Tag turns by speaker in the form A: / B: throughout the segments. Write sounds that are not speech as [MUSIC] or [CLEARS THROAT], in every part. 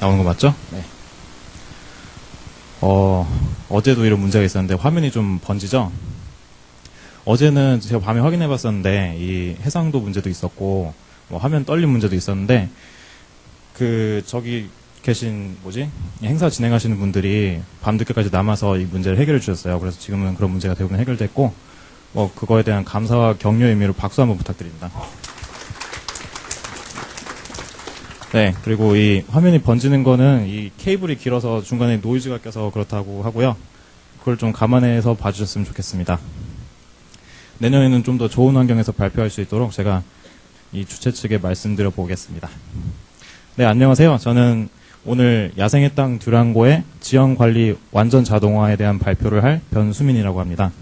A: 나오는 거 맞죠? 네. 어, 어제도 이런 문제가 있었는데 화면이 좀 번지죠? 어제는 제가 밤에 확인해 봤었는데 이 해상도 문제도 있었고 뭐 화면 떨림 문제도 있었는데 그 저기 계신 뭐지 이 행사 진행하시는 분들이 밤늦게까지 남아서 이 문제를 해결해 주셨어요. 그래서 지금은 그런 문제가 대부분 해결됐고 뭐 그거에 대한 감사와 격려의 의미로 박수 한번 부탁드립니다. 네, 그리고 이 화면이 번지는 거는 이 케이블이 길어서 중간에 노이즈가 껴서 그렇다고 하고요. 그걸 좀 감안해서 봐주셨으면 좋겠습니다. 내년에는 좀 더 좋은 환경에서 발표할 수 있도록 제가 이 주최 측에 말씀드려 보겠습니다. 네, 안녕하세요. 저는 오늘 야생의 땅 듀랑고의 지형 관리 완전 자동화에 대한 발표를 할 변수민이라고 합니다.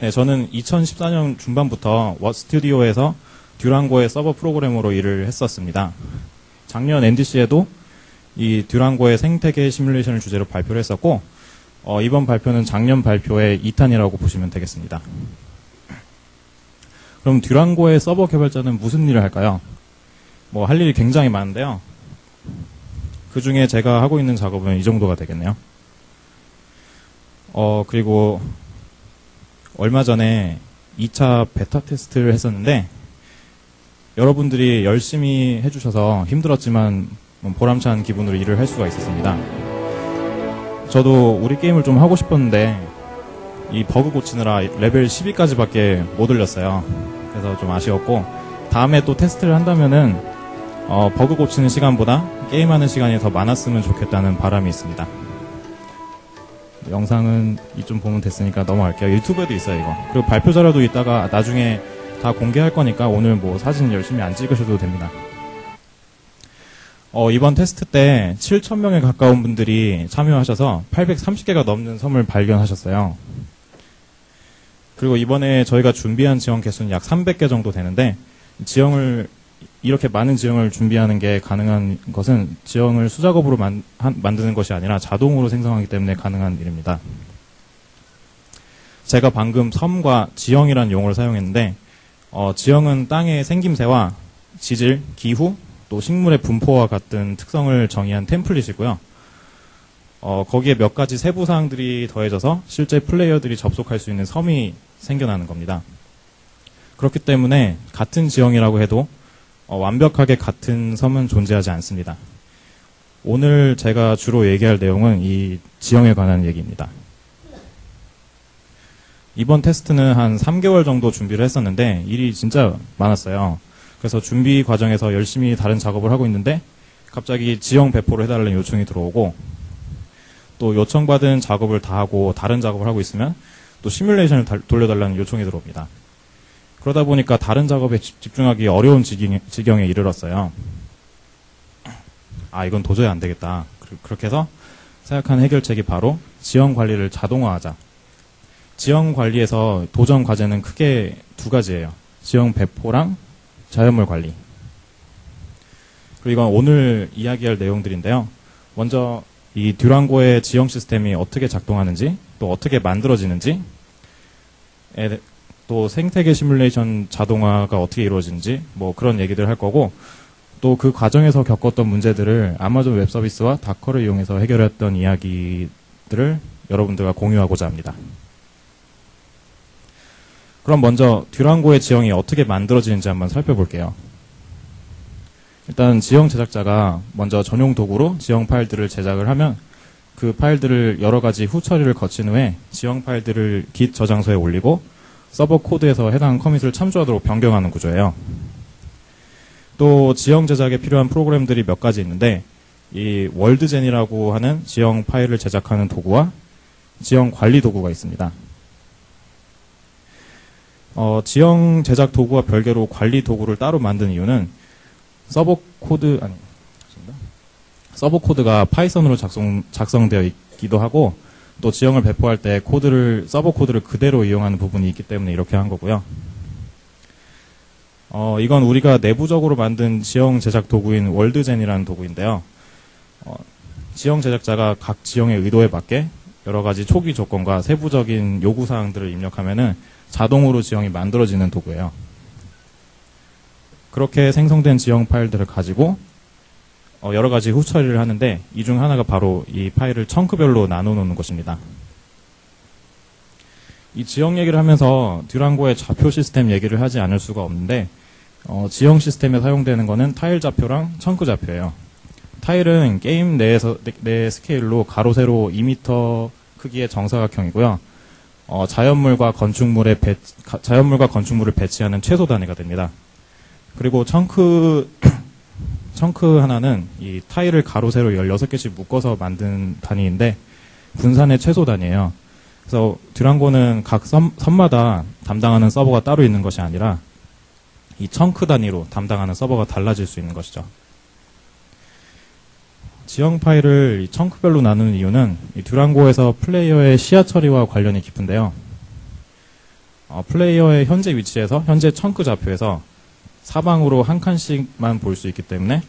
A: 네, 저는 2014년 중반부터 워 스튜디오에서 듀랑고의 서버 프로그래머로 일을 했었습니다. 작년 NDC에도 이 듀랑고의 생태계 시뮬레이션을 주제로 발표를 했었고, 어, 이번 발표는 작년 발표의 2탄이라고 보시면 되겠습니다. 그럼 듀랑고의 서버 개발자는 무슨 일을 할까요? 뭐 할 일이 굉장히 많은데요. 그 중에 제가 하고 있는 작업은 이 정도가 되겠네요. 어, 그리고 얼마 전에 2차 베타 테스트를 했었는데 여러분들이 열심히 해주셔서 힘들었지만 보람찬 기분으로 일을 할 수가 있었습니다. 저도 우리 게임을 좀 하고 싶었는데 이 버그 고치느라 레벨 12까지밖에 못 올렸어요. 그래서 좀 아쉬웠고 다음에 또 테스트를 한다면은 어, 버그 고치는 시간보다 게임하는 시간이 더 많았으면 좋겠다는 바람이 있습니다. 영상은 이좀 보면 됐으니까 넘어갈게요. 유튜브에도 있어요, 이거. 그리고 발표 자료도 있다가 나중에 다 공개할 거니까 오늘 뭐 사진 열심히 안 찍으셔도 됩니다. 어, 이번 테스트 때 7,000명에 가까운 분들이 참여하셔서 830개가 넘는 섬을 발견하셨어요. 그리고 이번에 저희가 준비한 지형 개수는 약 300개 정도 되는데, 지형을, 이렇게 많은 지형을 준비하는 게 가능한 것은 지형을 수작업으로 만, 한, 만드는 것이 아니라 자동으로 생성하기 때문에 가능한 일입니다. 제가 방금 섬과 지형이라는 용어를 사용했는데, 어, 지형은 땅의 생김새와 지질, 기후, 또 식물의 분포와 같은 특성을 정의한 템플릿이고요. 어, 거기에 몇 가지 세부 사항들이 더해져서 실제 플레이어들이 접속할 수 있는 섬이 생겨나는 겁니다. 그렇기 때문에 같은 지형이라고 해도 어, 완벽하게 같은 섬은 존재하지 않습니다. 오늘 제가 주로 얘기할 내용은 이 지형에 관한 얘기입니다. 이번 테스트는 한 3개월 정도 준비를 했었는데 일이 진짜 많았어요. 그래서 준비 과정에서 열심히 다른 작업을 하고 있는데 갑자기 지형 배포를 해달라는 요청이 들어오고 또 요청받은 작업을 다 하고 다른 작업을 하고 있으면 또 시뮬레이션을 달, 돌려달라는 요청이 들어옵니다. 그러다 보니까 다른 작업에 집중하기 어려운 지경, 지경 에 이르렀어요. 아, 이건 도저히 안 되겠다. 그렇게 해서 생각한 해결책이 바로 지형 관리를 자동화하자. 지형 관리에서 도전 과제는 크게 두 가지예요. 지형 배포랑 자연물 관리. 그리고 이건 오늘 이야기할 내용들인데요. 먼저 이 듀랑고의 지형 시스템이 어떻게 작동하는지, 또 어떻게 만들어지는지, 또 생태계 시뮬레이션 자동화가 어떻게 이루어지는지, 뭐 그런 얘기들 할 거고, 또 그 과정에서 겪었던 문제들을 Amazon Web Services와 Docker를 이용해서 해결했던 이야기들을 여러분들과 공유하고자 합니다. 그럼 먼저 듀랑고의 지형이 어떻게 만들어지는지 한번 살펴볼게요. 일단 지형 제작자가 먼저 전용 도구로 지형 파일들을 제작을 하면 그 파일들을 여러 가지 후처리를 거친 후에 지형 파일들을 git 저장소에 올리고 서버 코드에서 해당 commit을 참조하도록 변경하는 구조예요. 또 지형 제작에 필요한 프로그램들이 몇 가지 있는데 이 WorldGen이라고 하는 지형 파일을 제작하는 도구와 지형 관리 도구가 있습니다. 어, 지형 제작 도구와 별개로 관리 도구를 따로 만든 이유는 서버 코드 아니 서버 코드가 Python으로 작성 작성되어 있기도 하고 또 지형을 배포할 때 코드를 서버 코드를 그대로 이용하는 부분이 있기 때문에 이렇게 한 거고요. 어, 이건 우리가 내부적으로 만든 지형 제작 도구인 월드젠이라는 도구인데요. 어, 지형 제작자가 각 지형의 의도에 맞게 여러 가지 초기 조건과 세부적인 요구 사항들을 입력하면은 자동으로 지형이 만들어지는 도구예요. 그렇게 생성된 지형 파일들을 가지고 어, 여러 가지 후 처리를 하는데 이 중 하나가 바로 이 파일을 청크별로 나눠 놓는 것입니다. 이 지형 얘기를 하면서 듀랑고의 좌표 시스템 얘기를 하지 않을 수가 없는데 어, 지형 시스템에 사용되는 거는 타일 좌표랑 chunk 좌표예요. 타일은 게임 내에서 내, 내 스케일로 가로 세로 2m 크기의 정사각형이고요. 어, 자연물과 건축물의 배, 가, 자연물과 건축물을 배치하는 최소 단위가 됩니다. 그리고 chunk chunk 하나는 이 타일을 가로 세로 16개씩 묶어서 만든 단위인데 분산의 최소 단위예요. 그래서 듀랑고는 각 섬, 섬마다 담당하는 서버가 따로 있는 것이 아니라 이 청크 단위로 담당하는 서버가 달라질 수 있는 것이죠. 지형 파일을 청크별로 나누는 이유는 듀랑고에서 플레이어의 시야 처리와 관련이 깊은데요. 어, 플레이어의 현재 위치에서 현재 청크 좌표에서 사방으로 한 칸씩만 볼 수 있기 때문에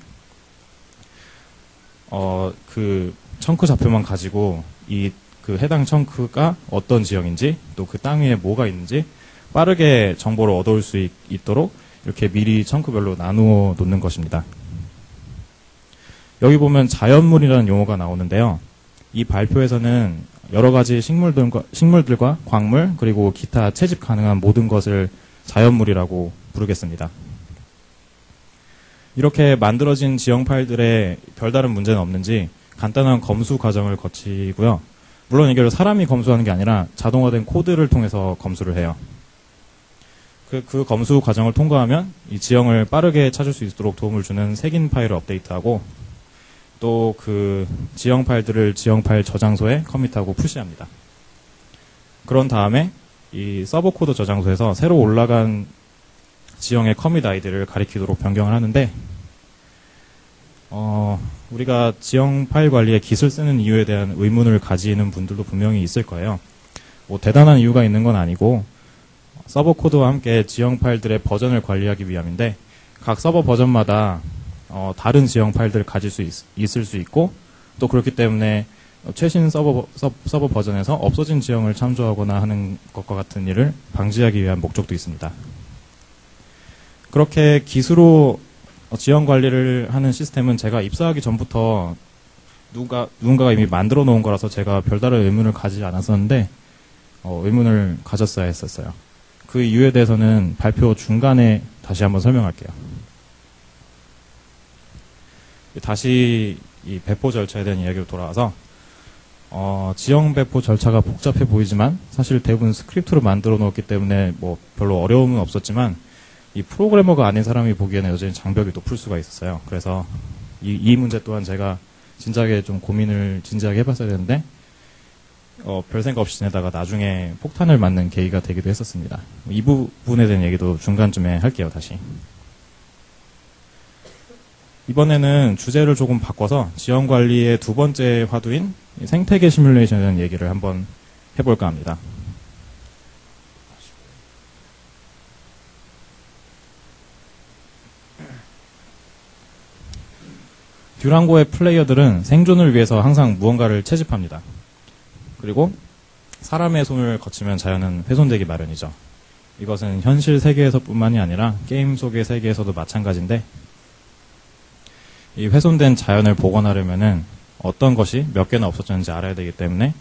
A: 어, 그 청크 좌표만 가지고 이 그 해당 청크가 어떤 지형인지 또 그 땅 위에 뭐가 있는지 빠르게 정보를 얻어올 수 있, 있도록 이렇게 미리 청크별로 나누어 놓는 것입니다. 여기 보면 자연물이라는 용어가 나오는데요. 이 발표에서는 여러 가지 식물들과, 식물들과 광물 그리고 기타 채집 가능한 모든 것을 자연물이라고 부르겠습니다. 이렇게 만들어진 지형 파일들에 별다른 문제는 없는지 간단한 검수 과정을 거치고요. 물론 이걸 사람이 검수하는 게 아니라 자동화된 코드를 통해서 검수를 해요. 그, 그 검수 과정을 통과하면 이 지형을 빠르게 찾을 수 있도록 도움을 주는 색인 파일을 업데이트하고 또 그 지형 파일들을 지형 파일 저장소에 commit하고 push합니다. 그런 다음에 이 서버 코드 저장소에서 새로 올라간 지형의 commit 아이디를 가리키도록 변경을 하는데 어, 우리가 지형 파일 관리에 Git을 쓰는 이유에 대한 의문을 가지는 분들도 분명히 있을 거예요. 뭐 대단한 이유가 있는 건 아니고 서버 코드와 함께 지형 파일들의 버전을 관리하기 위함인데 각 서버 버전마다 어, 다른 지형 파일들을 가질 수 있, 을수 있고 또 그렇기 때문에 최신 서버, 서버 버전에서 없어진 지형을 참조하거나 하는 것과 같은 일을 방지하기 위한 목적도 있습니다. 그렇게 Git으로 지형 관리를 하는 시스템은 제가 입사하기 전부터 누가, 누군가가 이미 만들어 놓은 거라서 제가 별다른 의문을 가지지 않았었는데, 어, 의문을 가졌어야 했었어요. 그 이유에 대해서는 발표 중간에 다시 한번 설명할게요. 다시 이 배포 절차에 대한 이야기로 돌아와서 어, 지형 배포 절차가 복잡해 보이지만 사실 대부분 스크립트로 만들어 놓았기 때문에 뭐 별로 어려움은 없었지만 이 프로그래머가 아닌 사람이 보기에는 여전히 장벽이 높을 수가 있었어요. 그래서 이, 이 문제 또한 제가 진작에 좀 고민을 진지하게 해봤어야 되는데 어, 별 생각 없이 지내다가 나중에 폭탄을 맞는 계기가 되기도 했었습니다. 이 부분에 대한 얘기도 중간쯤에 할게요, 다시. 이번에는 주제를 조금 바꿔서 지형 관리의 두 번째 화두인 생태계 시뮬레이션에 대한 얘기를 한번 해볼까 합니다. 듀랑고의 플레이어들은 생존을 위해서 항상 무언가를 채집합니다. 그리고 사람의 손을 거치면 자연은 훼손되기 마련이죠. 이것은 현실 세계에서뿐만이 아니라 게임 속의 세계에서도 마찬가지인데 이 훼손된 자연을 복원하려면은 어떤 것이 몇 개나 없어졌는지 알아야 되기 때문에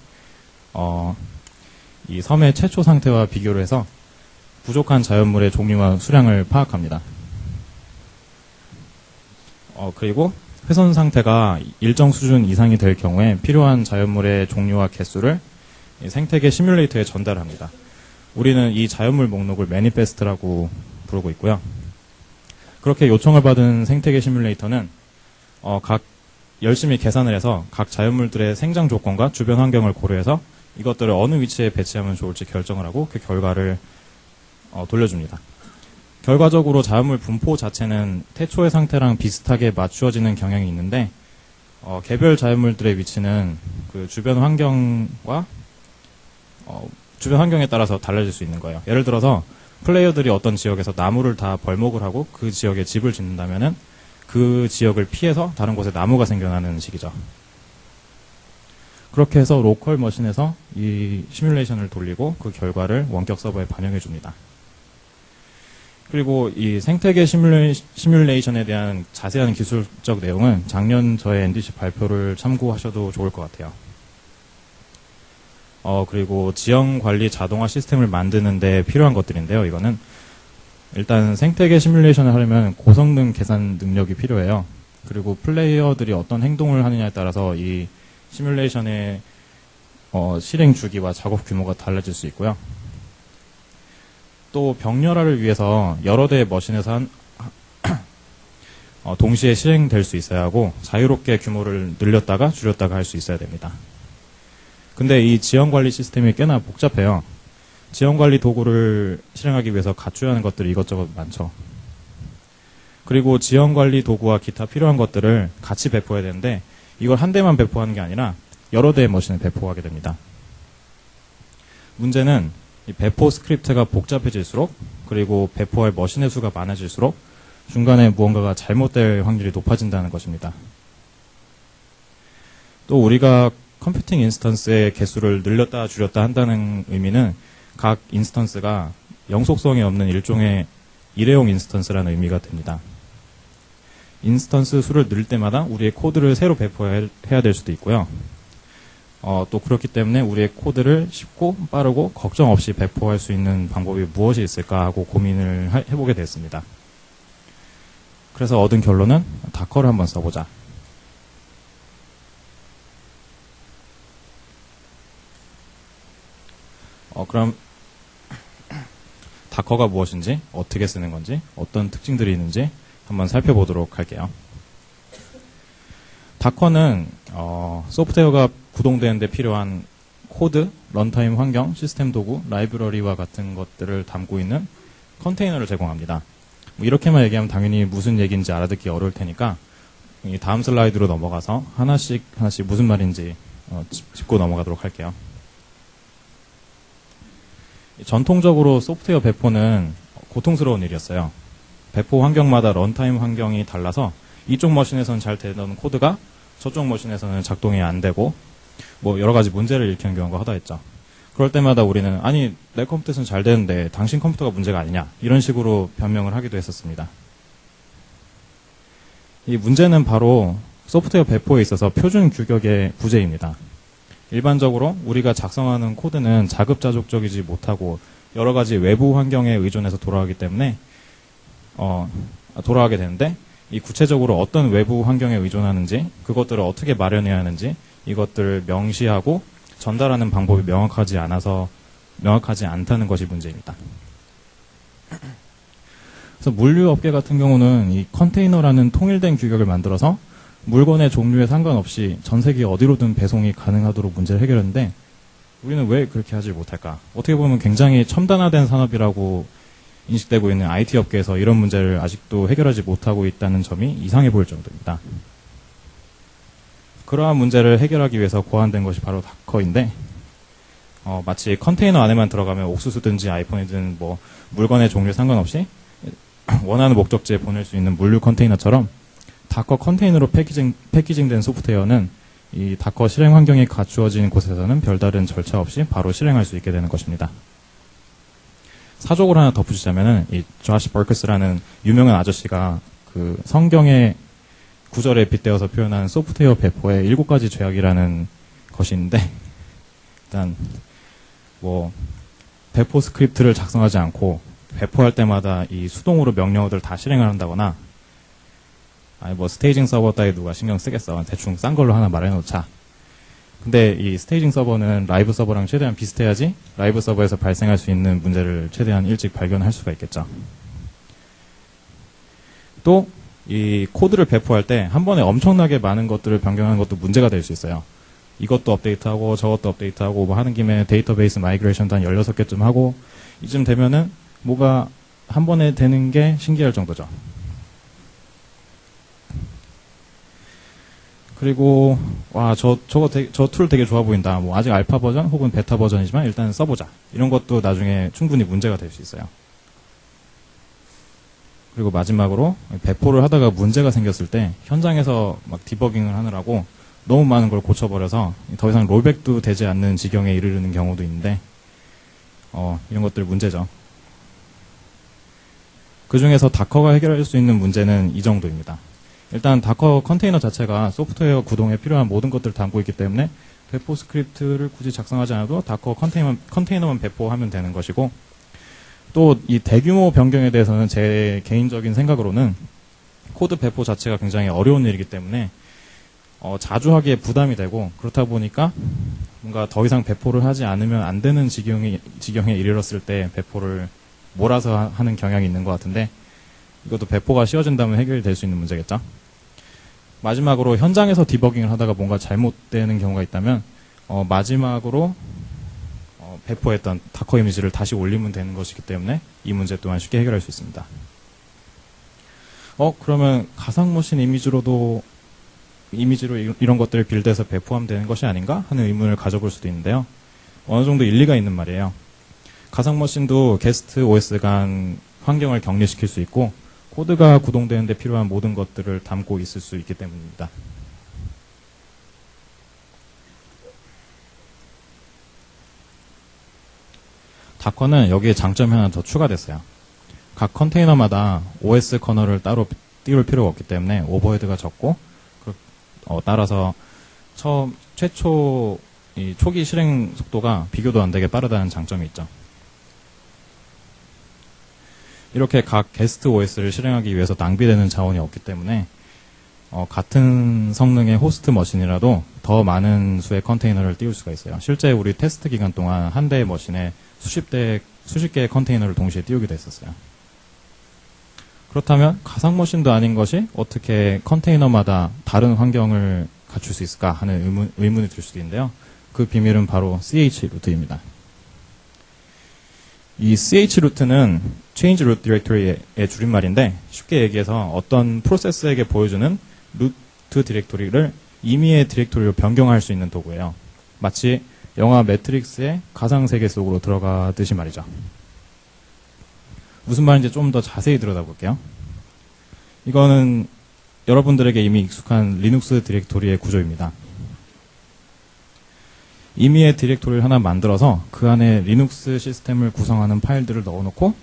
A: 어, 이 섬의 최초 상태와 비교를 해서 부족한 자연물의 종류와 수량을 파악합니다. 어, 그리고 훼손 상태가 일정 수준 이상이 될 경우에 필요한 자연물의 종류와 개수를 생태계 시뮬레이터에 전달합니다. 우리는 이 자연물 목록을 매니페스트라고 부르고 있고요. 그렇게 요청을 받은 생태계 시뮬레이터는 어, 각 열심히 계산을 해서 각 자연물들의 생장 조건과 주변 환경을 고려해서 이것들을 어느 위치에 배치하면 좋을지 결정을 하고 그 결과를 어, 돌려줍니다. 결과적으로 자연물 분포 자체는 태초의 상태랑 비슷하게 맞추어지는 경향이 있는데 어, 개별 자연물들의 위치는 그 주변 환경과 어, 주변 환경에 따라서 달라질 수 있는 거예요. 예를 들어서 플레이어들이 어떤 지역에서 나무를 다 벌목을 하고 그 지역에 집을 짓는다면은 그 지역을 피해서 다른 곳에 나무가 생겨나는 식이죠. 그렇게 해서 로컬 머신에서 이 시뮬레이션을 돌리고 그 결과를 원격 서버에 반영해 줍니다. 그리고 이 생태계 시뮬레, 시뮬레 이션에 대한 자세한 기술적 내용은 작년 저의 NDC 발표를 참고하셔도 좋을 것 같아요. 어, 그리고 지형 관리 자동화 시스템을 만드는데 필요한 것들인데요. 이거는 일단 생태계 시뮬레이션을 하려면 고성능 계산 능력이 필요해요. 그리고 플레이어들이 어떤 행동을 하느냐에 따라서 이 시뮬레이션의 어, 실행 주기와 작업 규모가 달라질 수 있고요. 또 병렬화를 위해서 여러 대의 머신에서 한, [CLEARS THROAT] 어, 동시에 실행될 수 있어야 하고 자유롭게 규모를 늘렸다가 줄였다가 할 수 있어야 됩니다. 근데 이 지형 관리 시스템이 꽤나 복잡해요. 지형 관리 도구를 실행하기 위해서 갖춰야 하는 것들이 이것저것 많죠. 그리고 지형 관리 도구와 기타 필요한 것들을 같이 배포해야 되는데 이걸 한 대만 배포하는 게 아니라 여러 대의 머신을 배포하게 됩니다. 문제는 이 배포 스크립트가 복잡해질수록 그리고 배포할 machine의 수가 많아질수록 중간에 무언가가 잘못될 확률이 높아진다는 것입니다. 또 우리가 computing instance의 개수를 늘렸다 줄였다 한다는 의미는 각 instance가 영속성이 없는 일종의 일회용 instance라는 의미가 됩니다. instance 수를 늘 때마다 우리의 코드를 새로 배포해야 될 수도 있고요. 어, 또 그렇기 때문에 우리의 코드를 쉽고 빠르고 걱정 없이 배포할 수 있는 방법이 무엇이 있을까 하고 고민을 하, 해보게 됐습니다. 그래서 얻은 결론은 다커를 한번 써보자. 어, 그럼 다커가 무엇인지, 어떻게 쓰는 건지, 어떤 특징들이 있는지 한번 살펴보도록 할게요. Docker는 어, 소프트웨어가 구동되는데 필요한 코드, runtime 환경, 시스템 도구, 라이브러리와 같은 것들을 담고 있는 컨테이너를 제공합니다. 뭐 이렇게만 얘기하면 당연히 무슨 얘기인지 알아듣기 어려울 테니까 다음 슬라이드로 넘어가서 하나씩 하나씩 무슨 말인지 어, 짚고 넘어가도록 할게요. 전통적으로 소프트웨어 배포는 고통스러운 일이었어요. 배포 환경마다 runtime 환경이 달라서 이쪽 machine에서는 잘 되던 코드가 저쪽 machine에서는 작동이 안 되고 뭐 여러 가지 문제를 일으키는 경우가 허다했죠. 그럴 때마다 우리는 아니 내 컴퓨터는 잘 되는데 당신 컴퓨터가 문제가 아니냐 이런 식으로 변명을 하기도 했었습니다. 이 문제는 바로 소프트웨어 배포에 있어서 표준 규격의 부재입니다. 일반적으로 우리가 작성하는 코드는 자급자족적이지 못하고 여러 가지 외부 환경에 의존해서 돌아가기 때문에 어, 돌아가게 되는데 이 구체적으로 어떤 외부 환경에 의존하는지 그것들을 어떻게 마련해야 하는지 이것들을 명시하고 전달하는 방법이 명확하지 않아서 명확하지 않다는 것이 문제입니다. 그래서 물류 업계 같은 경우는 이 컨테이너라는 통일된 규격을 만들어서 물건의 종류에 상관없이 전 세계 어디로든 배송이 가능하도록 문제를 해결했는데 우리는 왜 그렇게 하지 못할까? 어떻게 보면 굉장히 첨단화된 산업이라고 인식되고 있는 IT 업계에서 이런 문제를 아직도 해결하지 못하고 있다는 점이 이상해 보일 정도입니다. 그러한 문제를 해결하기 위해서 고안된 것이 바로 다커인데 어, 마치 컨테이너 안에만 들어가면 옥수수든지 아이폰이든 뭐 물건의 종류에 상관없이 원하는 목적지에 보낼 수 있는 물류 컨테이너처럼 다커 컨테이너로 패키징, 패키징된 소프트웨어는 이 Docker 실행 환경이 갖추어진 곳에서는 별다른 절차 없이 바로 실행할 수 있게 되는 것입니다. 사족을 하나 덧붙이자면은 이 Josh Berkus라는 유명한 아저씨가 그 성경의 구절에 빗대어서 표현한 소프트웨어 배포의 일곱 가지 죄악이라는 있는데 일단 뭐 배포 스크립트를 작성하지 않고 배포할 때마다 이 수동으로 명령어들 다 실행을 한다거나 아니 뭐 staging 서버 따위 누가 신경 쓰겠어 대충 싼 걸로 하나 마련해놓자 근데 이 staging 서버는 라이브 서버랑 최대한 비슷해야지 라이브 서버에서 발생할 수 있는 문제를 최대한 일찍 발견할 수가 있겠죠. 또 이 코드를 배포할 때 한 번에 엄청나게 많은 것들을 변경하는 것도 문제가 될 수 있어요. 이것도 업데이트하고 저것도 업데이트하고 뭐 하는 김에 데이터베이스 migration도 한 16개쯤 하고 이쯤 되면은 뭐가 한 번에 되는 게 신기할 정도죠. 그리고 와 저 저거 저 tool 되게 좋아 보인다. 뭐 아직 알파 버전 혹은 베타 버전이지만 일단 써보자. 이런 것도 나중에 충분히 문제가 될 수 있어요. 그리고 마지막으로 배포를 하다가 문제가 생겼을 때 현장에서 막 디버깅을 하느라고 너무 많은 걸 고쳐버려서 더 이상 rollback도 되지 않는 지경에 이르는 경우도 있는데 어, 이런 것들 문제죠. 그 중에서 다커가 해결할 수 있는 문제는 이 정도입니다. 일단 Docker 컨테이너 자체가 소프트웨어 구동에 필요한 모든 것들을 담고 있기 때문에 배포 스크립트를 굳이 작성하지 않아도 Docker 컨테이너, 컨테이너만 배포하면 되는 것이고 또 이 대규모 변경에 대해서는 제 개인적인 생각으로는 코드 배포 자체가 굉장히 어려운 일이기 때문에 어, 자주 하기에 부담이 되고 그렇다 보니까 뭔가 더 이상 배포를 하지 않으면 안 되는 지경이, 지경에 이르렀을 때 배포를 몰아서 하- 하는 경향이 있는 것 같은데 이것도 배포가 씌워진다면 해결이 될수 있는 문제겠죠. 마지막으로 현장에서 디버깅을 하다가 뭔가 잘못되는 경우가 있다면 어, 마지막으로 어, 배포했던 다커 이미지를 다시 올리면 되는 것이기 때문에 이 문제 또한 쉽게 해결할 수 있습니다. 어 그러면 가상머신 이미지로도 이미지로 이- 이런 것들을 빌드해서 배포하면 되는 것이 아닌가 하는 의문을 가져볼 수도 있는데요. 어느 정도 일리가 있는 말이에요. 가상머신도 게스트 OS 간 환경을 격리시킬 수 있고 코드가 구동되는데 필요한 모든 것들을 담고 있을 수 있기 때문입니다. 다커는 여기에 장점이 하나 더 추가됐어요. 각 컨테이너마다 OS 커널을 따로 띄울 필요가 없기 때문에 overhead가 적고 그- 어, 따라서 처음 최초 이 초기 실행 속도가 비교도 안 되게 빠르다는 장점이 있죠. 이렇게 각 guest OS를 실행하기 위해서 낭비되는 자원이 없기 때문에 어, 같은 성능의 host machine이라도 더 많은 수의 컨테이너를 띄울 수가 있어요. 실제 우리 테스트 기간 동안 한 대의 machine에 수십 대, 수십 개의 컨테이너를 동시에 띄우기도 했었어요. 그렇다면 가상 머신도 아닌 것이 어떻게 컨테이너마다 다른 환경을 갖출 수 있을까 하는 의문, 의문이 들 수도 있는데요. 그 비밀은 바로 CH 루트입니다. 이 CH 루트는 Change Root Directory의 줄임말인데 쉽게 얘기해서 어떤 프로세스에게 보여주는 루트 디렉토리를 임의의 디렉토리로 변경할 수 있는 도구예요. 마치 영화 매트릭스의 가상 세계 속으로 들어가듯이 말이죠. 무슨 말인지 좀 더 자세히 들여다볼게요. 이거는 여러분들에게 이미 익숙한 리눅스 디렉토리의 구조입니다. 임의의 디렉토리를 하나 만들어서 그 안에 리눅스 시스템을 구성하는 파일들을 넣어놓고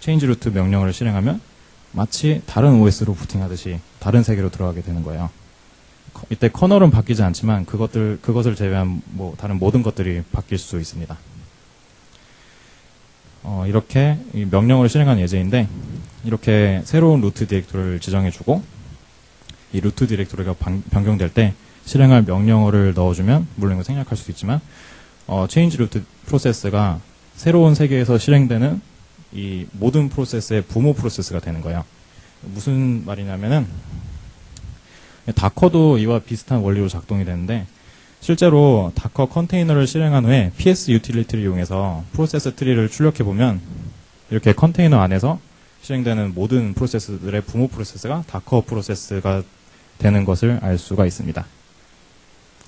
A: change root 명령어를 실행하면 마치 다른 OS로 부팅하듯이 다른 세계로 들어가게 되는 거예요. 커- 이때 커널은 바뀌지 않지만 그것들 그것을 제외한 뭐 다른 모든 것들이 바뀔 수 있습니다. 어, 이렇게 이 명령어를 실행한 예제인데 이렇게 새로운 루트 디렉토리를 지정해주고 이 루트 디렉토리가 방- 변경될 때 실행할 명령어를 넣어주면 물론 생략할 수도 있지만 어, change root 프로세스가 새로운 세계에서 실행되는 이 모든 프로세스의 부모 프로세스가 되는 거예요. 무슨 말이냐면은 Docker도 이와 비슷한 원리로 작동이 되는데 실제로 Docker 컨테이너를 실행한 후에 PS 유틸리티를 이용해서 프로세스 트리를 출력해 보면 이렇게 컨테이너 안에서 실행되는 모든 프로세스들의 부모 프로세스가 Docker 프로세스가 되는 것을 알 수가 있습니다.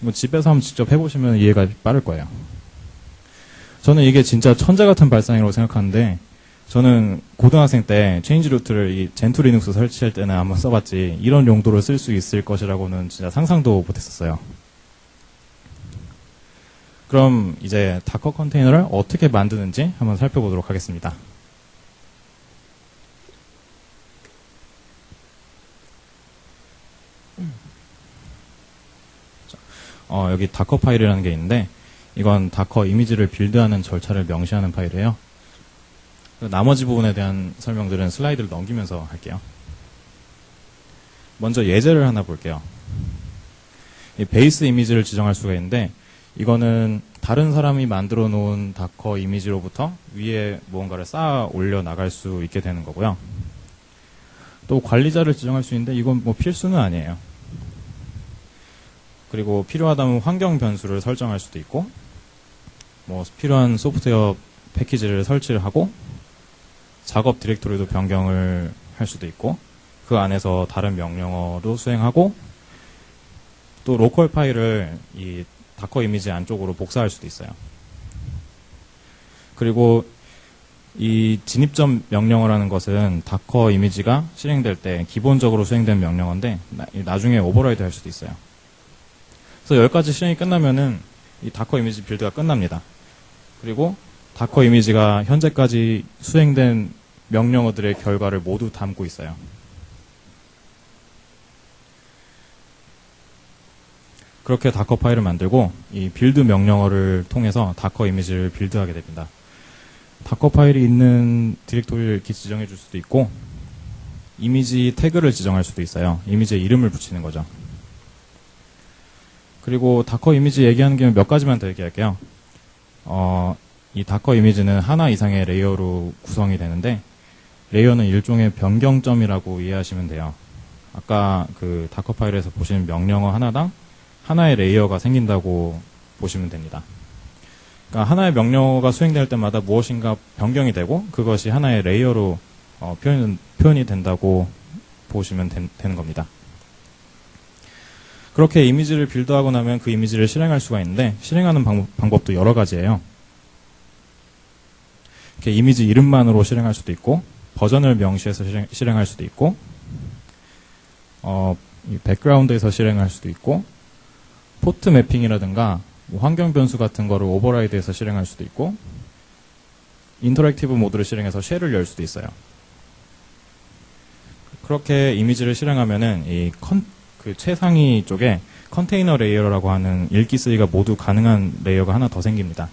A: 뭐 집에서 한번 직접 해보시면 이해가 빠를 거예요. 저는 이게 진짜 천재 같은 발상이라고 생각하는데 저는 고등학생 때 change root를 이 Gentoo Linux 설치할 때는 한번 써봤지 이런 용도로 쓸 수 있을 것이라고는 진짜 상상도 못했었어요. 그럼 이제 Docker 컨테이너를 어떻게 만드는지 한번 살펴보도록 하겠습니다. 자, 어, 여기 Dockerfile이라는 게 있는데 이건 다커 이미지를 빌드하는 절차를 명시하는 파일이에요. 그 나머지 부분에 대한 설명들은 슬라이드를 넘기면서 할게요. 먼저 예제를 하나 볼게요. 이 베이스 이미지를 지정할 수가 있는데 이거는 다른 사람이 만들어 놓은 다커 이미지로부터 위에 무언가를 쌓아 올려 나갈 수 있게 되는 거고요. 또 관리자를 지정할 수 있는데 이건 뭐 필수는 아니에요. 그리고 필요하다면 환경 변수를 설정할 수도 있고 뭐 필요한 소프트웨어 패키지를 설치를 하고 작업 디렉토리도 변경을 할 수도 있고 그 안에서 다른 명령어도 수행하고 또 local 파일을 이 Docker 이미지 안쪽으로 복사할 수도 있어요. 그리고 이 진입점 명령어라는 것은 Docker 이미지가 실행될 때 기본적으로 수행된 명령어인데 나, 나중에 override 할 수도 있어요. 그래서 여기까지 실행이 끝나면은 이 Docker 이미지 build가 끝납니다. 그리고 Docker 이미지가 현재까지 수행된 명령어들의 결과를 모두 담고 있어요. 그렇게 Dockerfile을 만들고 이 build 명령어를 통해서 Docker 이미지를 build하게 됩니다. Dockerfile이 있는 디렉토리를 이렇게 지정해 줄 수도 있고 이미지 태그를 지정할 수도 있어요. 이미지에 이름을 붙이는 거죠. 그리고 Docker 이미지 얘기하는 김에 몇 가지만 더 얘기할게요. 어, 이 Docker 이미지는 하나 이상의 layer로 구성이 되는데 layer는 일종의 변경점이라고 이해하시면 돼요. 아까 그 Dockerfile에서 보시는 명령어 하나당 하나의 layer가 생긴다고 보시면 됩니다. 그러니까 하나의 명령어가 수행될 때마다 무엇인가 변경이 되고 그것이 하나의 layer로 어, 표현, 표현이 된다고 보시면 된, 되는 겁니다. 그렇게 이미지를 build하고 나면 그 이미지를 실행할 수가 있는데 실행하는 방법, 도 여러 가지예요. 이렇게 이미지 이름만으로 실행할 수도 있고 버전을 명시해서 실행, 할 수도 있고 어, background에서 실행할 수도 있고 port mapping이라든가 뭐 환경 변수 같은 거를 override해서 실행할 수도 있고 interactive mode를 실행해서 shell을 열 수도 있어요. 그렇게 이미지를 실행하면은 이 컨, 그 최상위 쪽에 컨테이너 layer라고 하는 읽기 쓰기가 모두 가능한 layer가 하나 더 생깁니다.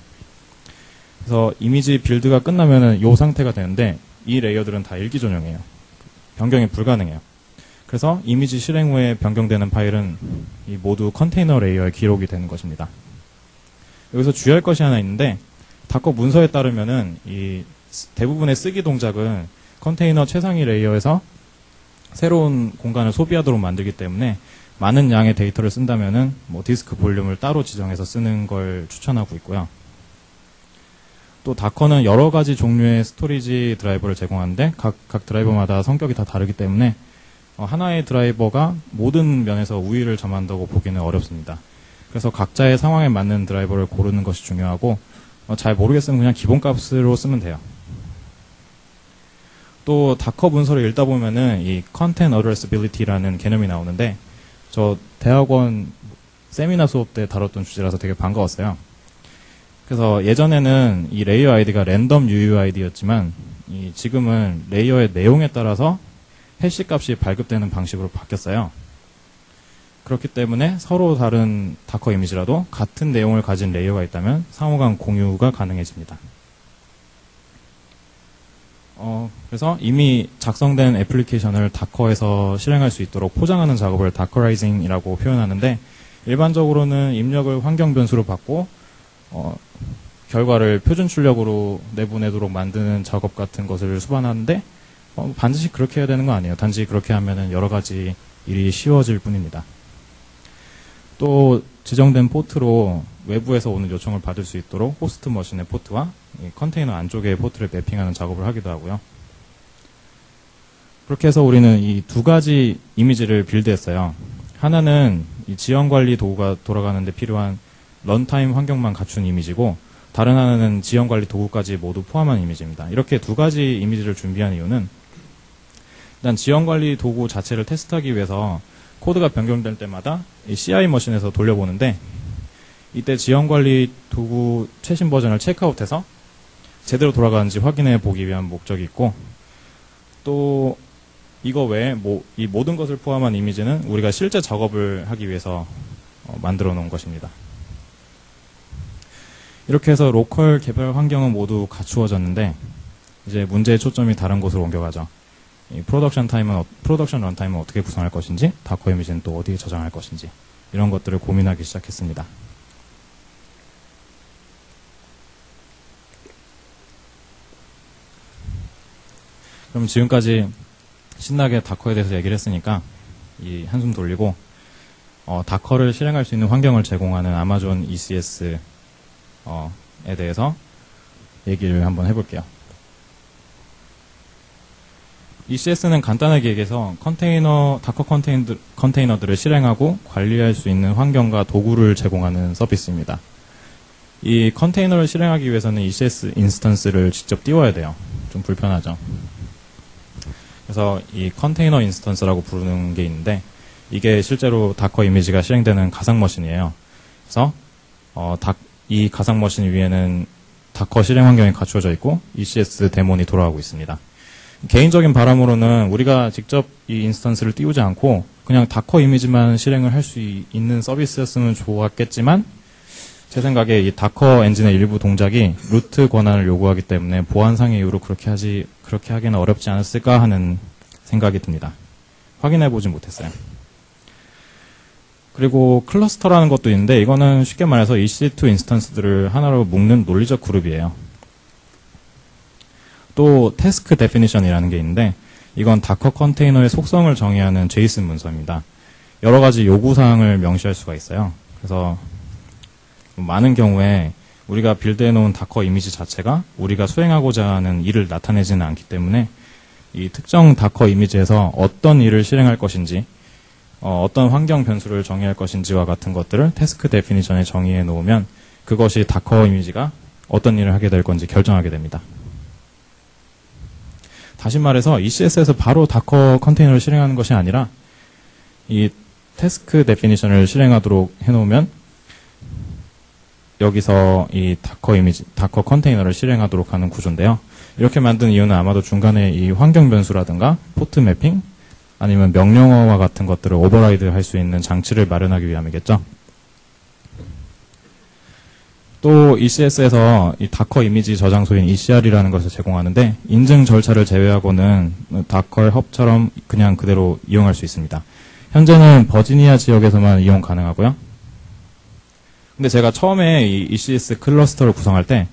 A: 그래서 이미지 build가 끝나면은 이 상태가 되는데 이 layer들은 다 읽기 전용이에요. 변경이 불가능해요. 그래서 이미지 실행 후에 변경되는 파일은 이 모두 컨테이너 layer에 기록이 되는 것입니다. 여기서 주의할 것이 하나 있는데 Docker 문서에 따르면은 이 대부분의 쓰기 동작은 컨테이너 최상위 layer에서 새로운 공간을 소비하도록 만들기 때문에 많은 양의 데이터를 쓴다면은 뭐 디스크 볼륨을 따로 지정해서 쓰는 걸 추천하고 있고요. 또 Docker는 여러 가지 종류의 storage driver를 제공하는데 각, 각 driver마다 성격이 다 다르기 때문에 어, 하나의 driver가 모든 면에서 우위를 점한다고 보기는 어렵습니다. 그래서 각자의 상황에 맞는 드라이버를 고르는 것이 중요하고 어, 잘 모르겠으면 그냥 기본값으로 쓰면 돼요. 또 Docker 문서를 읽다 보면은 이 content addressability라는 개념이 나오는데 저 대학원 세미나 수업 때 다뤘던 주제라서 되게 반가웠어요. 그래서 예전에는 이 레이어 아이디가 랜덤 UUID였지만 이 지금은 레이어의 내용에 따라서 hash 값이 발급되는 방식으로 바뀌었어요. 그렇기 때문에 서로 다른 Docker 이미지라도 같은 내용을 가진 레이어가 있다면 상호간 공유가 가능해집니다. 어, 그래서 이미 작성된 애플리케이션을 Docker에서 실행할 수 있도록 포장하는 작업을 Dockerizing이라고 표현하는데 일반적으로는 입력을 환경 변수로 받고 어, 결과를 표준 출력으로 내보내도록 만드는 작업 같은 것을 수반하는데 어, 반드시 그렇게 해야 되는 거 아니에요. 단지 그렇게 하면 여러 가지 일이 쉬워질 뿐입니다. 또 지정된 포트로 외부에서 오는 요청을 받을 수 있도록 host machine의 포트와 컨테이너 안쪽의 포트를 mapping하는 작업을 하기도 하고요. 그렇게 해서 우리는 이 두 가지 이미지를 build했어요. 하나는 지형 관리 도구가 돌아가는데 필요한 runtime 환경만 갖춘 이미지고 다른 하나는 지형 관리 도구까지 모두 포함한 이미지입니다. 이렇게 두 가지 이미지를 준비한 이유는 일단 지형 관리 도구 자체를 테스트하기 위해서 코드가 변경될 때마다 CI 머신에서 돌려보는데 이때 지형 관리 도구 최신 버전을 체크아웃해서 제대로 돌아가는지 확인해 보기 위한 목적이 있고 또 이거 외에 뭐, 이 모든 것을 포함한 이미지는 우리가 실제 작업을 하기 위해서 어, 만들어 놓은 것입니다. 이렇게 해서 로컬 개발 환경은 모두 갖추어졌는데 이제 문제의 초점이 다른 곳으로 옮겨가죠. 이 production 타임은 production runtime은 어떻게 구성할 것인지 Docker 이미지는 또 어디에 저장할 것인지 이런 것들을 고민하기 시작했습니다. 그럼 지금까지 신나게 Docker에 대해서 얘기를 했으니까 이 한숨 돌리고 어, Docker를 실행할 수 있는 환경을 제공하는 Amazon ECS 에 대해서 얘기를 한번 해볼게요. ECS는 간단하게 얘기해서 컨테이너, Docker 컨테이너, 컨테이너들을 실행하고 관리할 수 있는 환경과 도구를 제공하는 서비스입니다. 이 컨테이너를 실행하기 위해서는 ECS 인스턴스를 직접 띄워야 돼요. 좀 불편하죠. 그래서 이 컨테이너 instance라고 부르는 게 있는데 이게 실제로 Docker 이미지가 실행되는 가상 machine이에요. 그래서 어, 다, 이 가상 machine 위에는 Docker 실행 환경이 갖추어져 있고 ECS 데몬이 돌아가고 있습니다. 개인적인 바람으로는 우리가 직접 이 instance를 띄우지 않고 그냥 Docker 이미지만 실행을 할 수 있는 서비스였으면 좋았겠지만 제 생각에 이 Docker 엔진의 일부 동작이 root 권한을 요구하기 때문에 보안상의 이유로 그렇게 하지 그렇게 하기는 어렵지 않았을까 하는 생각이 듭니다. 확인해 보진 못했어요. 그리고 클러스터라는 것도 있는데 이거는 쉽게 말해서 EC2 인스턴스들을 하나로 묶는 논리적 그룹이에요. 또 task definition이라는 게 있는데 이건 Docker 컨테이너의 속성을 정의하는 JSON 문서입니다. 여러 가지 요구 사항을 명시할 수가 있어요. 그래서 많은 경우에 우리가 build해 놓은 Docker 이미지 자체가 우리가 수행하고자 하는 일을 나타내지는 않기 때문에 이 특정 Docker 이미지에서 어떤 일을 실행할 것인지 어, 떤 환경 변수를 정의할 것인지와 같은 것들을 task definition에 정의해 놓으면 그것이 Docker 이미지가 어떤 일을 하게 될 건지 결정하게 됩니다. 다시 말해서 ECS에서 바로 Docker 컨테이너를 실행하는 것이 아니라 이 task definition을 실행하도록 해놓으면 여기서 이 Docker 이미지, Docker 컨테이너를 실행하도록 하는 구조인데요. 이렇게 만든 이유는 아마도 중간에 이 환경 변수라든가 포트 mapping 아니면 명령어와 같은 것들을 override 할 수 있는 장치를 마련하기 위함이겠죠. 또 ECS에서 이 Docker 이미지 저장소인 ECR이라는 것을 제공하는데 인증 절차를 제외하고는 Docker Hub처럼 그냥 그대로 이용할 수 있습니다. 현재는 버지니아 지역에서만 이용 가능하고요. 근데 제가 처음에 이 ECS 클러스터를 구성할 때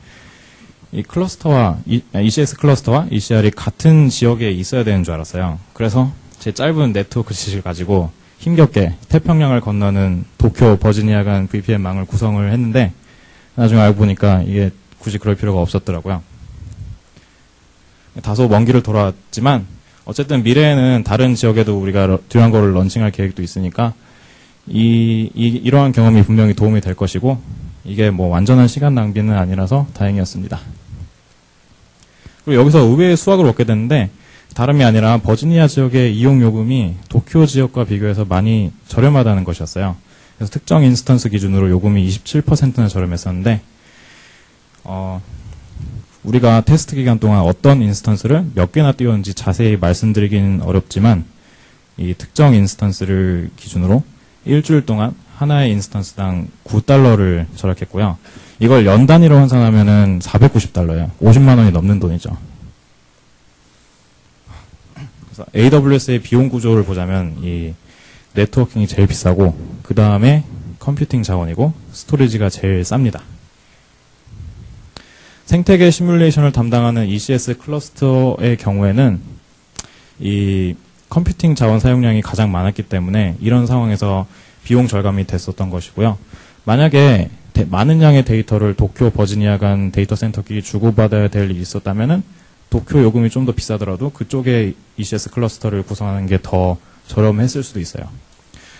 A: 이 클러스터와 이, ECS 클러스터와 ECR이 같은 지역에 있어야 되는 줄 알았어요. 그래서 제 짧은 네트워크 지식을 가지고 힘겹게 태평양을 건너는 도쿄 버지니아 간 VPN망을 구성을 했는데 나중에 알고 보니까 이게 굳이 그럴 필요가 없었더라고요. 다소 먼 길을 돌아왔지만 어쨌든 미래에는 다른 지역에도 우리가 듀랑고를 런칭할 계획도 있으니까 이, 이, 이러한 경험이 분명히 도움이 될 것이고 이게 뭐 완전한 시간 낭비는 아니라서 다행이었습니다. 그리고 여기서 의외의 수확을 얻게 됐는데 다름이 아니라 버지니아 지역의 이용 요금이 도쿄 지역과 비교해서 많이 저렴하다는 것이었어요. 그래서 특정 instance 기준으로 요금이 27%나 저렴했었는데 어, 우리가 테스트 기간 동안 어떤 instance를 몇 개나 띄웠는지 자세히 말씀드리기는 어렵지만 이 특정 instance를 기준으로 일주일 동안 하나의 instance당 9달러를 절약했고요. 이걸 연 단위로 환산하면은 490달러예요. 50만 원이 넘는 돈이죠. AWS의 비용 구조를 보자면 이 networking이 제일 비싸고 그 다음에 computing 자원이고 storage가 제일 쌉니다. 생태계 시뮬레이션을 담당하는 ECS cluster의 경우에는 이 computing 자원 사용량이 가장 많았기 때문에 이런 상황에서 비용 절감이 됐었던 것이고요. 만약에 대, 많은 양의 데이터를 도쿄 버지니아 간 데이터 센터끼리 주고받아야 될 일이 있었다면은 도쿄 요금이 좀 더 비싸더라도 그쪽에 ECS cluster를 구성하는 게 더 저렴했을 수도 있어요.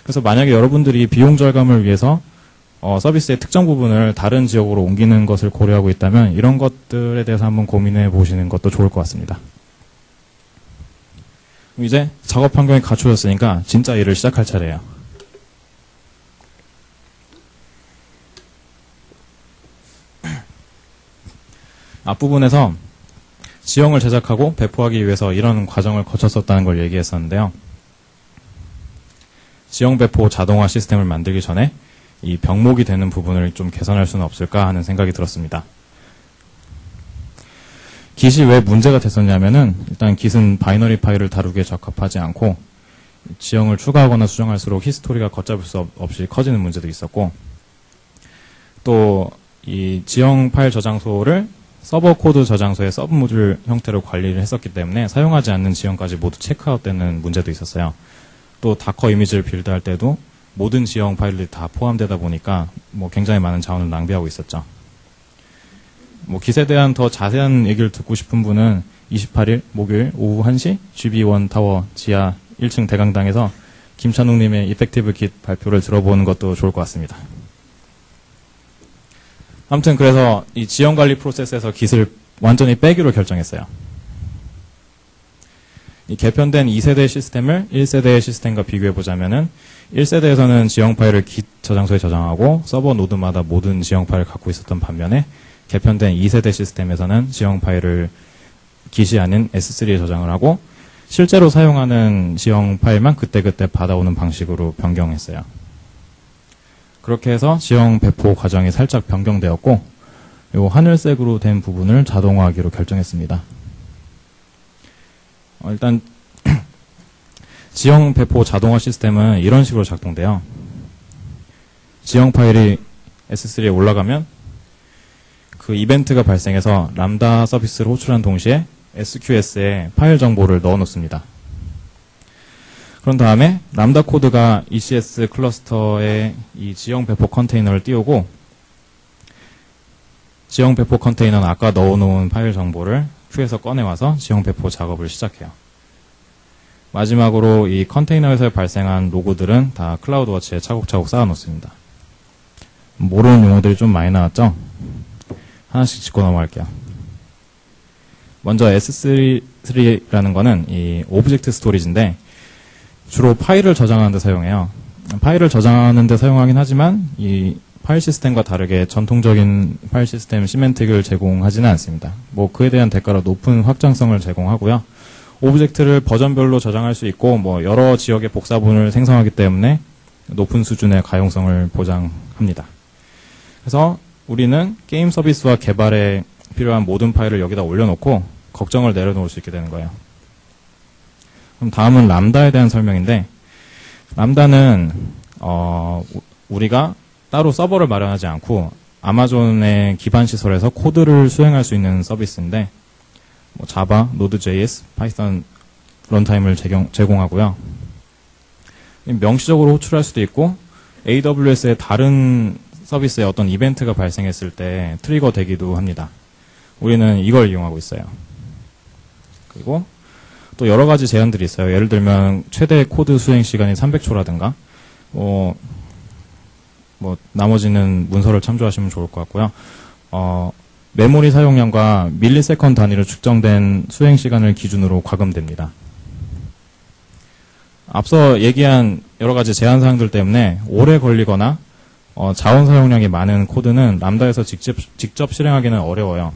A: 그래서 만약에 여러분들이 비용 절감을 위해서 어, 서비스의 특정 부분을 다른 지역으로 옮기는 것을 고려하고 있다면 이런 것들에 대해서 한번 고민해 보시는 것도 좋을 것 같습니다. 이제 작업 환경이 갖춰졌으니까 진짜 일을 시작할 차례예요. 앞부분에서 지형을 제작하고 배포하기 위해서 이런 과정을 거쳤었다는 걸 얘기했었는데요. 지형 배포 자동화 시스템을 만들기 전에 이 병목이 되는 부분을 좀 개선할 수는 없을까 하는 생각이 들었습니다. 깃이 왜 문제가 됐었냐면은 일단 Git은 binary 파일을 다루기에 적합하지 않고 지형을 추가하거나 수정할수록 history가 걷잡을 수 없이 커지는 문제도 있었고 또 이 지형 파일 저장소를 서버 코드 저장소의 submodule 형태로 관리를 했었기 때문에 사용하지 않는 지형까지 모두 체크아웃되는 문제도 있었어요. 또 Docker 이미지를 build할 때도 모든 지형 파일들이 다 포함되다 보니까 뭐 굉장히 많은 자원을 낭비하고 있었죠. 뭐 Git에 대한 더 자세한 얘기를 듣고 싶은 분은 28일 목요일 오후 1시 GB1 타워 지하 1층 대강당에서 김찬웅님의 Effective Git 발표를 들어보는 것도 좋을 것 같습니다. 아무튼 그래서 이 지형 관리 프로세스에서 Git을 완전히 빼기로 결정했어요. 이 개편된 2세대 시스템을 1세대의 시스템과 비교해 보자면은 1세대에서는 지형 파일을 Git 저장소에 저장하고 서버 node마다 모든 지형 파일을 갖고 있었던 반면에 개편된 2세대 시스템에서는 지형 파일을 깃이 아닌 S3에 저장을 하고 실제로 사용하는 지형 파일만 그때그때 받아오는 방식으로 변경했어요. 그렇게 해서 지형 배포 과정이 살짝 변경되었고 요 하늘색으로 된 부분을 자동화하기로 결정했습니다. 어, 일단 [CLEARS THROAT] 지형 배포 자동화 시스템은 이런 식으로 작동돼요. 지형 파일이 S3에 올라가면 그 이벤트가 발생해서 람다 서비스를 호출한 동시에 SQS에 파일 정보를 넣어 놓습니다. 그런 다음에 람다 코드가 ECS cluster에 이 지형 배포 컨테이너를 띄우고 지형 배포 컨테이너는 아까 넣어 놓은 파일 정보를 queue에서 꺼내와서 지형 배포 작업을 시작해요. 마지막으로 이 컨테이너에서 발생한 log들은 다 CloudWatch에 차곡차곡 쌓아 놓습니다. 모르는 용어들이 좀 많이 나왔죠? 하나씩 짚고 넘어갈게요. 먼저 S3라는 거는 이 object storage인데 주로 파일을 저장하는 데 사용해요. 파일을 저장하는 데 사용하긴 하지만 이 파일 시스템과 다르게 전통적인 파일 시스템 semantic을 제공하지는 않습니다. 뭐 그에 대한 대가로 높은 확장성을 제공하고요. object를 버전별로 저장할 수 있고 뭐 여러 지역의 복사본을 생성하기 때문에 높은 수준의 가용성을 보장합니다. 그래서 우리는 게임 서비스와 개발에 필요한 모든 파일을 여기다 올려놓고 걱정을 내려놓을 수 있게 되는 거예요. 그럼 다음은 Lambda에 대한 설명인데 Lambda는 어, 우리가 따로 서버를 마련하지 않고 아마존의 기반 시설에서 코드를 수행할 수 있는 서비스인데 뭐 Java, Node.js, Python runtime을 제공, 제공하고요. 명시적으로 호출할 수도 있고 AWS의 다른 서비스에 어떤 이벤트가 발생했을 때 trigger 되기도 합니다. 우리는 이걸 이용하고 있어요. 그리고 또 여러 가지 제한들이 있어요. 예를 들면 최대 코드 수행 시간이 300초라든가 뭐, 뭐 나머지는 문서를 참조하시면 좋을 것 같고요. 어, 메모리 사용량과 millisecond 단위로 측정된 수행 시간을 기준으로 과금됩니다. 앞서 얘기한 여러 가지 제한 사항들 때문에 오래 걸리거나 어, 자원 사용량이 많은 코드는 람다에서 직접, 직접 실행하기는 어려워요.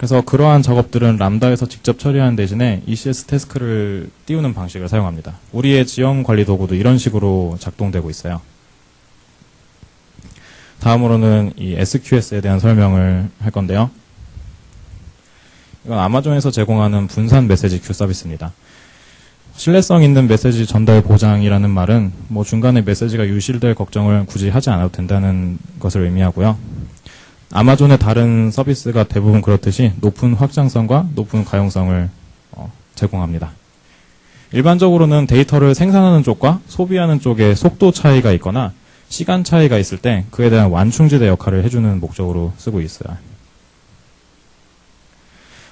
A: 그래서 그러한 작업들은 람다에서 직접 처리하는 대신에 ECS 태스크를 띄우는 방식을 사용합니다. 우리의 지형 관리 도구도 이런 식으로 작동되고 있어요. 다음으로는 이 SQS에 대한 설명을 할 건데요. 이건 아마존에서 제공하는 분산 메시지 큐 서비스입니다. 신뢰성 있는 메시지 전달 보장이라는 말은 뭐 중간에 메시지가 유실될 걱정을 굳이 하지 않아도 된다는 것을 의미하고요. 아마존의 다른 서비스가 대부분 그렇듯이 높은 확장성과 높은 가용성을 어, 제공합니다. 일반적으로는 데이터를 생산하는 쪽과 소비하는 쪽에 속도 차이가 있거나 시간 차이가 있을 때 그에 대한 완충지대 역할을 해주는 목적으로 쓰고 있어요.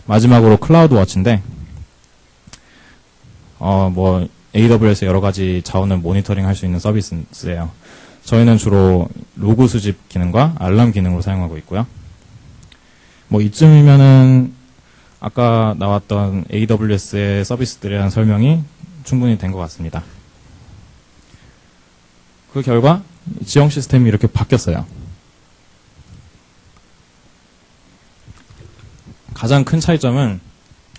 A: 마지막으로 CloudWatch인데 어, 뭐, AWS 여러 가지 자원을 모니터링 할 수 있는 서비스예요. 저희는 주로 로그 수집 기능과 알람 기능으로 사용하고 있고요. 뭐, 이쯤이면은 아까 나왔던 AWS의 서비스들에 대한 설명이 충분히 된 것 같습니다. 그 결과 지형 시스템이 이렇게 바뀌었어요. 가장 큰 차이점은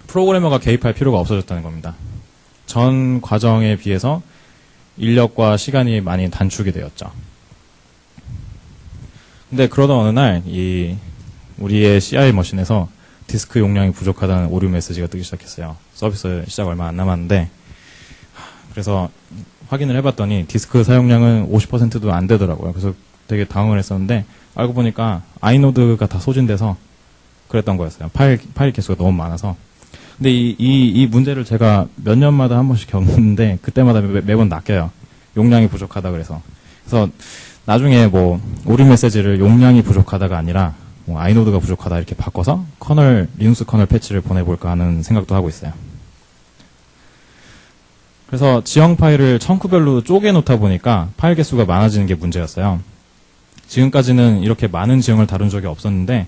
A: 프로그래머가 개입할 필요가 없어졌다는 겁니다. 전 과정에 비해서 인력과 시간이 많이 단축이 되었죠. 근데 그러다 어느 날, 이, 우리의 CI 머신에서 디스크 용량이 부족하다는 오류 메시지가 뜨기 시작했어요. 서비스 시작 얼마 안 남았는데, 그래서 확인을 해봤더니 디스크 사용량은 50%도 안 되더라고요. 그래서 되게 당황을 했었는데, 알고 보니까 inode가 다 소진돼서 그랬던 거였어요. 파일, 파일 개수가 너무 많아서. 근데 이, 이, 이 문제를 제가 몇 년마다 한 번씩 겪는데 그때마다 매, 매번 낚여요. 용량이 부족하다 그래서. 그래서 나중에 뭐 오류 메시지를 용량이 부족하다가 아니라 뭐 inode가 부족하다 이렇게 바꿔서 kernel Linux kernel patch를 보내볼까 하는 생각도 하고 있어요. 그래서 지형 파일을 chunk별로 쪼개 놓다 보니까 파일 개수가 많아지는 게 문제였어요. 지금까지는 이렇게 많은 지형을 다룬 적이 없었는데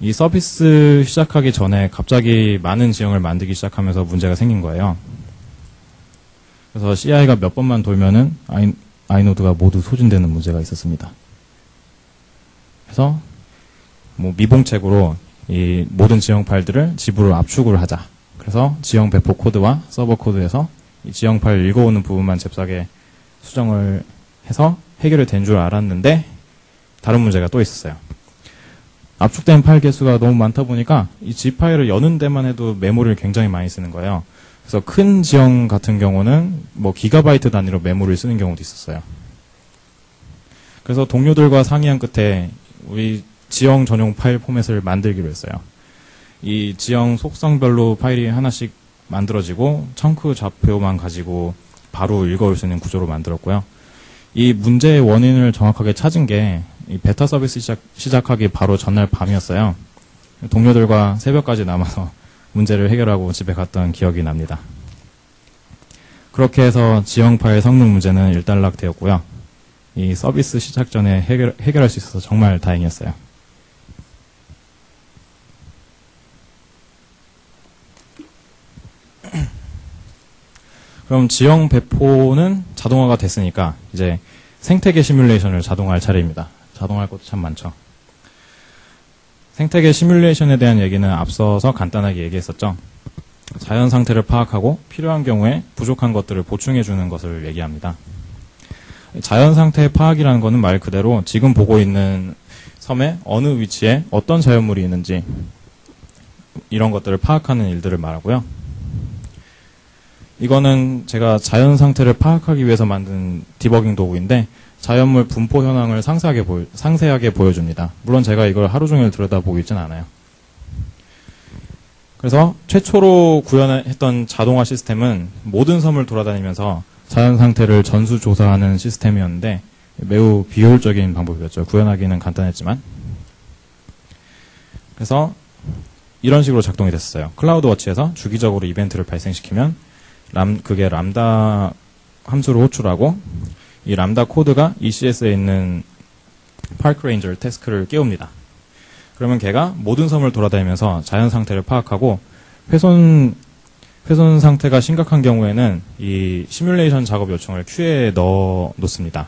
A: 이 서비스 시작하기 전에 갑자기 많은 지형을 만들기 시작하면서 문제가 생긴 거예요. 그래서 CI가 몇 번만 돌면은 i, inode가 모두 소진되는 문제가 있었습니다. 그래서 뭐 미봉책으로 이 모든 지형 파일들을 zip으로 압축을 하자. 그래서 지형 배포 코드와 서버 코드에서 이 지형 파일 읽어오는 부분만 잽싸게 수정을 해서 해결이 된 줄 알았는데 다른 문제가 또 있었어요. 압축된 파일 개수가 너무 많다 보니까 이 G 파일을 여는 데만 해도 메모리를 굉장히 많이 쓰는 거예요. 그래서 큰 지형 같은 경우는 뭐 기가바이트 단위로 메모리를 쓰는 경우도 있었어요. 그래서 동료들과 상의한 끝에 우리 지형 전용 파일 포맷을 만들기로 했어요. 이 지형 속성별로 파일이 하나씩 만들어지고 청크 좌표만 가지고 바로 읽어올 수 있는 구조로 만들었고요. 이 문제의 원인을 정확하게 찾은 게 베타 서비스 시작, 시작하기 바로 전날 밤이었어요. 동료들과 새벽까지 남아서 문제를 해결하고 집에 갔던 기억이 납니다. 그렇게 해서 지형 파일 성능 문제는 일단락 되었고요. 이 서비스 시작 전에 해결, 해결할 수 있어서 정말 다행이었어요. 그럼 지형 배포는 자동화가 됐으니까 이제 생태계 시뮬레이션을 자동화할 차례입니다. 자동화할 것도 참 많죠. 생태계 시뮬레이션에 대한 얘기는 앞서서 간단하게 얘기했었죠. 자연 상태를 파악하고 필요한 경우에 부족한 것들을 보충해 주는 것을 얘기합니다. 자연 상태 파악이라는 것은 말 그대로 지금 보고 있는 섬의 어느 위치에 어떤 자연물이 있는지 이런 것들을 파악하는 일들을 말하고요. 이거는 제가 자연 상태를 파악하기 위해서 만든 디버깅 도구인데 자연물 분포 현황을 상세하게, 보여, 상세하게 보여줍니다. 물론 제가 이걸 하루 종일 들여다보고 있지는 않아요. 그래서 최초로 구현했던 자동화 시스템은 모든 섬을 돌아다니면서 자연 상태를 전수 조사하는 시스템이었는데 매우 비효율적인 방법이었죠. 구현하기는 간단했지만. 그래서 이런 식으로 작동이 됐어요. CloudWatch에서 주기적으로 이벤트를 발생시키면 람, 그게 람다 함수를 호출하고 이 람다 코드가 ECS에 있는 park ranger task를 깨웁니다. 그러면 걔가 모든 섬을 돌아다니면서 자연 상태를 파악하고 훼손 훼손 상태가 심각한 경우에는 이 시뮬레이션 작업 요청을 queue에 넣어 놓습니다.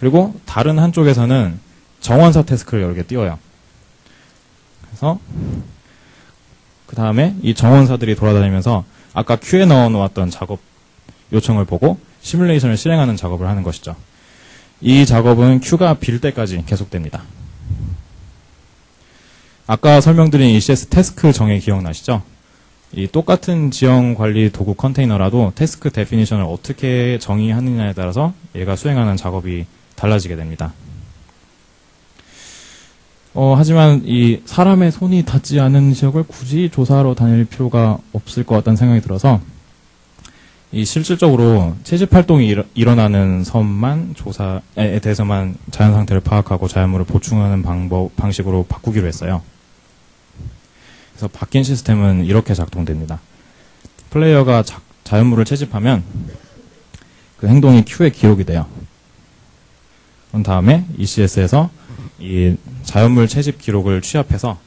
A: 그리고 다른 한쪽에서는 정원사 태스크를 여러 개 띄워요. 그래서 그 다음에 이 정원사들이 돌아다니면서 아까 큐에 넣어 놓았던 작업 요청을 보고 시뮬레이션을 실행하는 작업을 하는 것이죠. 이 작업은 큐가 빌 때까지 계속됩니다. 아까 설명드린 ECS 태스크 정의 기억나시죠? 이 똑같은 지형 관리 도구 컨테이너라도 task definition을 어떻게 정의하느냐에 따라서 얘가 수행하는 작업이 달라지게 됩니다. 어, 하지만 이 사람의 손이 닿지 않은 지역을 굳이 조사하러 다닐 필요가 없을 것 같다는 생각이 들어서 이 실질적으로 채집 활동이 일, 일어나는 섬만 조사에 대해서만 자연 상태를 파악하고 자연물을 보충하는 방법 방식으로 바꾸기로 했어요. 그래서 바뀐 시스템은 이렇게 작동됩니다. 플레이어가 자, 자연물을 채집하면 그 행동이 큐에 기록이 돼요. 그런 다음에 ECS에서 이 자연물 채집 기록을 취합해서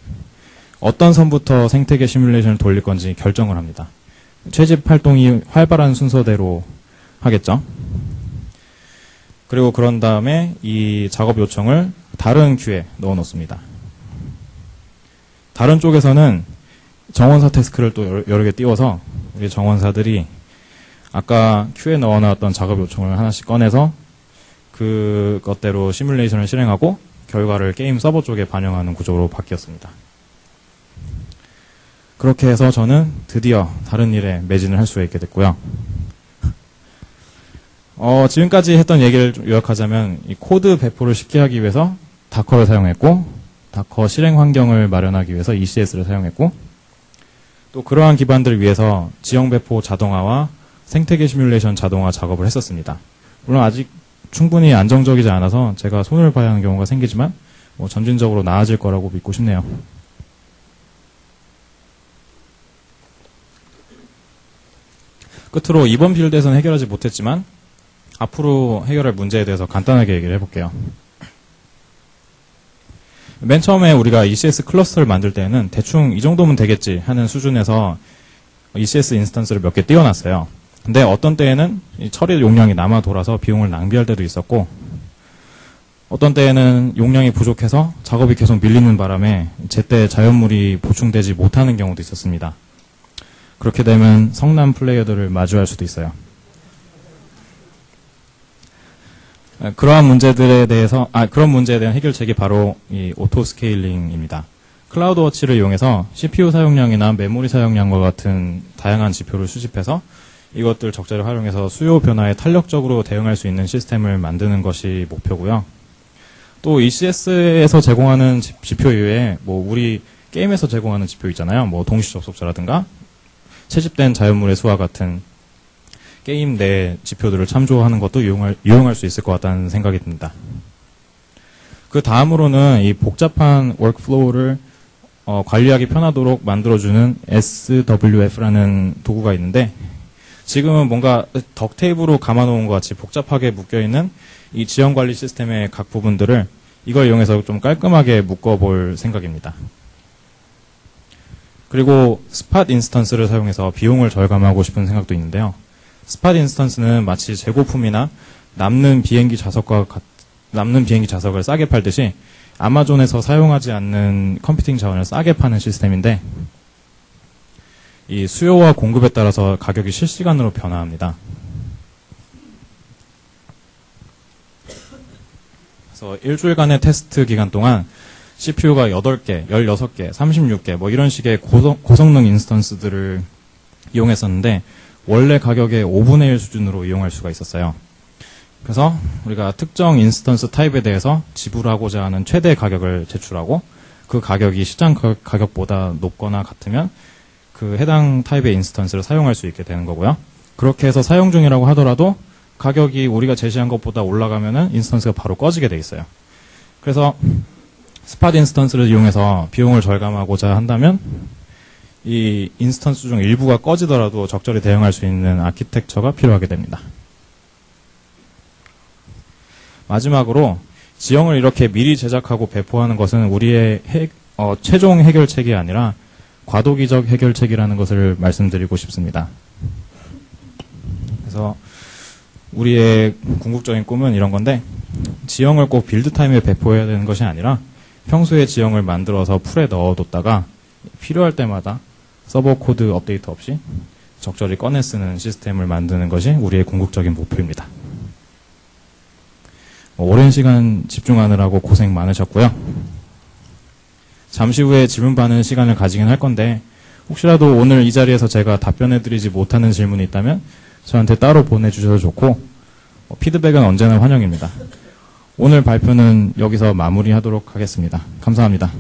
A: 어떤 선부터 생태계 시뮬레이션을 돌릴 건지 결정을 합니다. 채집 활동이 활발한 순서대로 하겠죠. 그리고 그런 다음에 이 작업 요청을 다른 큐에 넣어 놓습니다. 다른 쪽에서는 정원사 태스크를 또 여러 개 띄워서 우리 정원사들이 아까 큐에 넣어 놨던 작업 요청을 하나씩 꺼내서 그것대로 시뮬레이션을 실행하고 결과를 게임 서버 쪽에 반영하는 구조로 바뀌었습니다. 그렇게 해서 저는 드디어 다른 일에 매진을 할 수 있게 됐고요. 어, 지금까지 했던 얘기를 요약하자면 이 코드 배포를 쉽게 하기 위해서 Docker를 사용했고 Docker 실행 환경을 마련하기 위해서 ECS를 사용했고 또 그러한 기반들을 위해서 지형 배포 자동화와 생태계 시뮬레이션 자동화 작업을 했었습니다. 물론 아직 충분히 안정적이지 않아서 제가 손을 봐야 하는 경우가 생기지만 뭐 점진적으로 나아질 거라고 믿고 싶네요. 끝으로 이번 필드에서는 해결하지 못했지만 앞으로 해결할 문제에 대해서 간단하게 얘기를 해볼게요. 맨 처음에 우리가 ECS 클러스터를 만들 때는 대충 이 정도면 되겠지 하는 수준에서 ECS instance를 몇 개 띄워놨어요. 근데 어떤 때에는 처리 용량이 남아 돌아서 비용을 낭비할 때도 있었고 어떤 때에는 용량이 부족해서 작업이 계속 밀리는 바람에 제때 자연물이 보충되지 못하는 경우도 있었습니다. 그렇게 되면 성난 플레이어들을 마주할 수도 있어요. 아, 그러한 문제들에 대해서 아 그런 문제에 대한 해결책이 바로 이 auto scaling입니다. CloudWatch를 이용해서 CPU 사용량이나 메모리 사용량과 같은 다양한 지표를 수집해서 이것들 적절히 활용해서 수요 변화에 탄력적으로 대응할 수 있는 시스템을 만드는 것이 목표고요. 또 ECS에서 제공하는 지- 지표 이외에 뭐 우리 게임에서 제공하는 지표 있잖아요. 뭐 동시 접속자라든가 채집된 자연물의 수와 같은 게임 내 지표들을 참조하는 것도 이용할, 이용할 수 있을 것 같다는 생각이 듭니다. 그 다음으로는 이 복잡한 workflow를 어, 관리하기 편하도록 만들어주는 SWF라는 도구가 있는데 지금은 뭔가 duct tape로 감아놓은 것 같이 복잡하게 묶여있는 이 지형 관리 시스템의 각 부분들을 이걸 이용해서 좀 깔끔하게 묶어볼 생각입니다. 그리고 spot instance를 사용해서 비용을 절감하고 싶은 생각도 있는데요. spot instance는 마치 재고품이나 남는 비행기 좌석과 같- 남는 비행기 좌석을 싸게 팔듯이 아마존에서 사용하지 않는 컴퓨팅 자원을 싸게 파는 시스템인데 이 수요와 공급에 따라서 가격이 실시간으로 변화합니다. 그래서 일주일간의 테스트 기간 동안 CPU가 8개, 16개, 36개 뭐 이런 식의 고성, 고성능 instance들을 이용했었는데 원래 가격의 5분의 1 수준으로 이용할 수가 있었어요. 그래서 우리가 특정 instance 타입에 대해서 지불하고자 하는 최대 가격을 제출하고 그 가격이 시장 가- 가격보다 높거나 같으면 그 해당 타입의 instance를 사용할 수 있게 되는 거고요. 그렇게 해서 사용 중이라고 하더라도 가격이 우리가 제시한 것보다 올라가면은 instance가 바로 꺼지게 돼 있어요. 그래서 spot instance를 이용해서 비용을 절감하고자 한다면 이 instance 중 일부가 꺼지더라도 적절히 대응할 수 있는 아키텍처가 필요하게 됩니다. 마지막으로 지형을 이렇게 미리 제작하고 배포하는 것은 우리의 해- 어, 최종 해결책이 아니라 과도기적 해결책이라는 것을 말씀드리고 싶습니다. 그래서 우리의 궁극적인 꿈은 이런 건데 지형을 꼭 build time에 배포해야 되는 것이 아니라 평소에 지형을 만들어서 pool에 넣어뒀다가 필요할 때마다 서버 코드 업데이트 없이 적절히 꺼내 쓰는 시스템을 만드는 것이 우리의 궁극적인 목표입니다. 어, 오랜 시간 집중하느라고 고생 많으셨고요. 잠시 후에 질문 받는 시간을 가지긴 할 건데 혹시라도 오늘 이 자리에서 제가 답변해드리지 못하는 질문이 있다면 저한테 따로 보내주셔도 좋고 어, 피드백은 언제나 환영입니다. 오늘 발표는 여기서 마무리하도록 하겠습니다. 감사합니다.